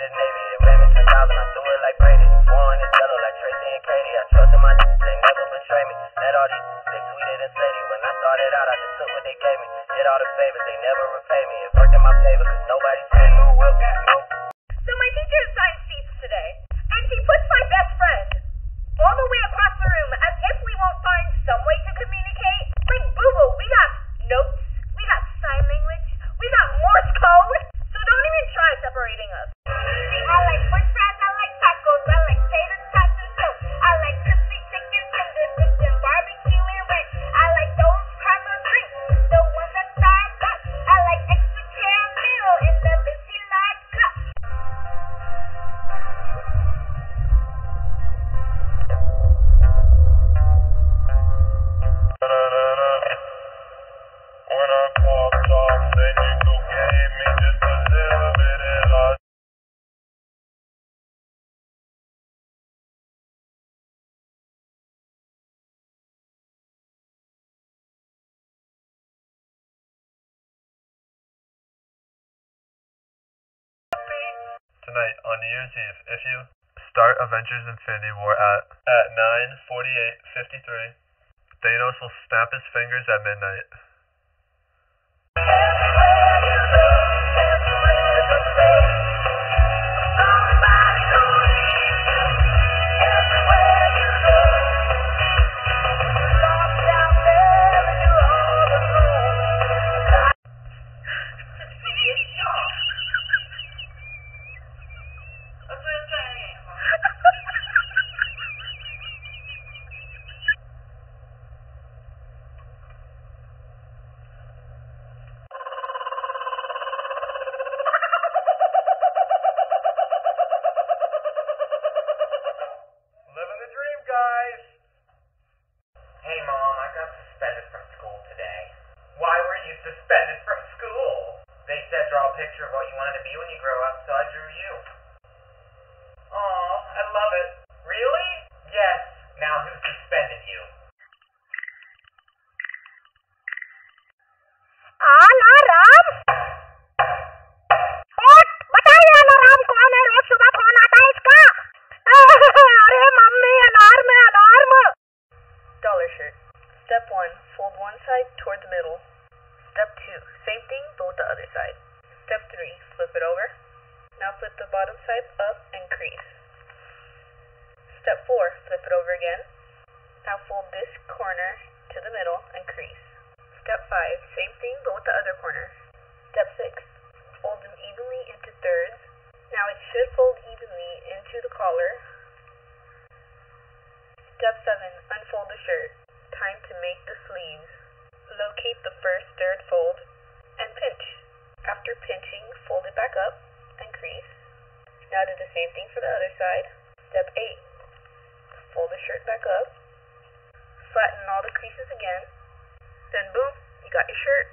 the Navy. It ran me 10,000, I threw it like Brady. Foreign is yellow like Tracy and Katie. I trusted my niggas, they never betray me. Met all these six sweeter than Sadie. When I started out, I just took what they gave me. Did all the favors, they never repay me. It worked in my favor, cause nobody's Tonight on New Year's Eve, if you start Avengers Infinity War at at 9:48:53, Thanos will snap his fingers at midnight. of what you wanted to be when you grow up, so I drew you. Aw, I love it. Really? Yes. Now who suspended you? Alarm उठ बताइए alarm कौन है रोज सुबह phone आता है इसका अरे mummy alarm है alarm Dollar shirt. Step 1, fold one side toward the middle. Step 2, same thing, but with the other side. Step 3, flip it over. Now flip the bottom side up and crease. Step 4, flip it over again. Now fold this corner to the middle and crease. Step 5, same thing, but with the other corner. Step 6, fold them evenly into thirds. Now it should fold evenly into the collar. Step 7. Unfold the shirt. Time to make the sleeves. Locate the first third fold. After pinching, fold it back up and crease. Now do the same thing for the other side. Step 8. Fold the shirt back up. Flatten all the creases again. Then boom, you got your shirt.